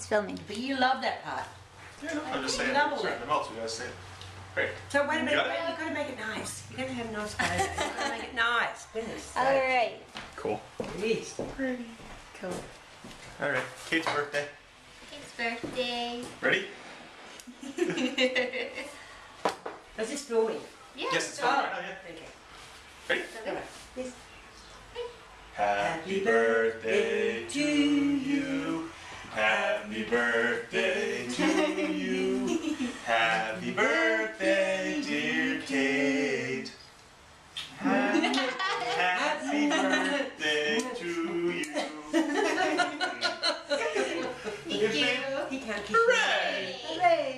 It's filming. But you love that part. Yeah, no, I'm just saying. Double Certain it. amounts, we gotta say. it. Great. So wait a minute, Got it? wait, you've got to make it nice. You've got to have nice clothes. You've got to make it nice. Goodness. All right. Cool. Yes. Pretty. Cool. All right. Kate's birthday. Kate's birthday. Ready? Is this filming? Yeah. Yes, it's Oh, filming right now. Yeah. okay. Ready? All right. Yes. Happy birthday to you. Happy birthday to you. Happy birthday, dear Kate. Happy, happy birthday to you. Thank you. He can't keep Hooray! Hooray!